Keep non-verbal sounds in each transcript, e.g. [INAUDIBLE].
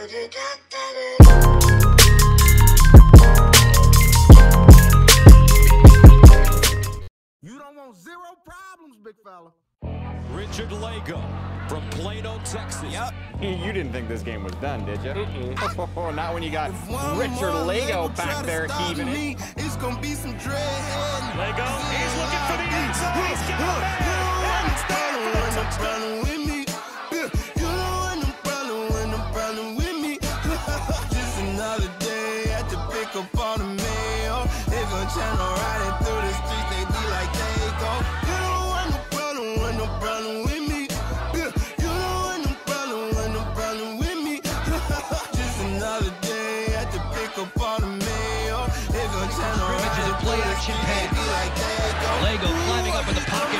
You don't want zero problems, big fella. Richard Lagow from Plano, Texas. Yep. You didn't think this game was done, did you? Oh, [LAUGHS] not when you got Richard Lagow back there keeping it. It's gonna be some dread. Lagow, he's looking for the end pick up all the mail. They gon' channel riding through the streets, they be like they go. You don't want no problem, want no problem with me. You don't want no problem, want no problem with me. [LAUGHS] Just another day at the pick up all the mail. They gon' channel riding through the streets, they be like they go. Lagow climbing up in the pocket.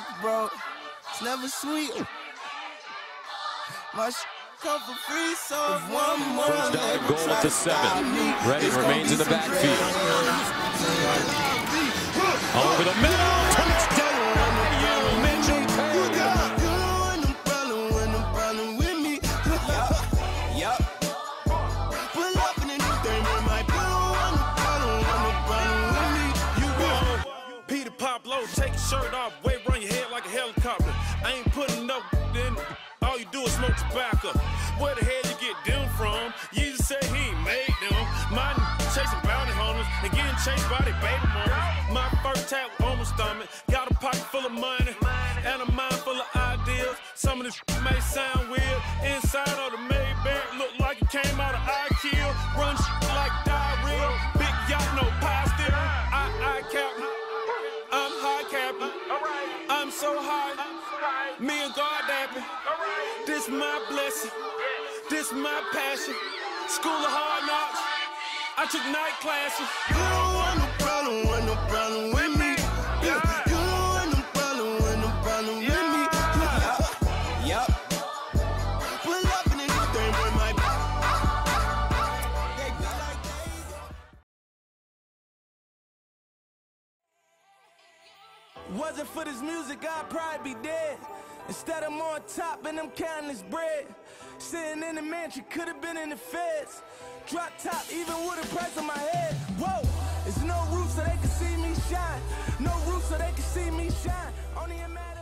Don't bro. It's never sweet. My sh- come for free, so if one more First down and goal try at the seven. me, Ready it's remains in the backfield. Over the middle. Touchdown. You Mitchell Perry. Peter Pop take your shirt off, I ain't putting up then all you do is smoke tobacco. Where the hell you get them from? You just say he made them. Mine chasing bounty hunters and getting chased by their baby mamas. My first tap on my stomach, got a pocket full of money and a mind full of ideas. Some of this may sound weird. Inside of the Maybach look like it came out of So high. Me and God dapping. This my blessing. This my passion. School of hard knocks. I took night classes. You don't want Wasn't for this music, I'd probably be dead. Instead, I'm on top and I'm counting this bread. Sitting in the mansion, could have been in the feds. Drop top, even with a price on my head. Whoa, there's no roof so they can see me shine. No roof so they can see me shine. Only a matter